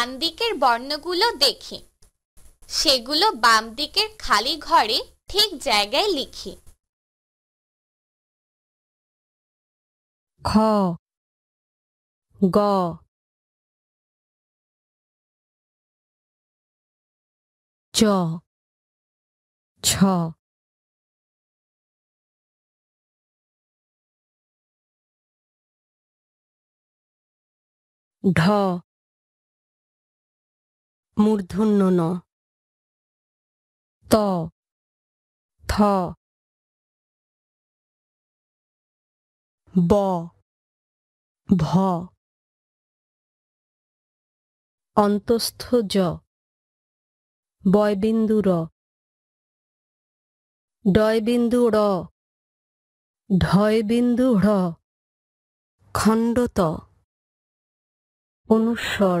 ডান দিকের বর্ণগুলো দেখি। সেগুলো বাম দিকের খালি ঘরে ঠিক জায়গায় লিখি। খ, গ, চ, ছ ঢ মূর্ধন্য ন ত। থ। ব। ভ। অন্তস্থ জ বয়বিন্দু র ডয়বিন্দু র ঢয়বিন্দু ঢ় খণ্ডত। অনুস্বর।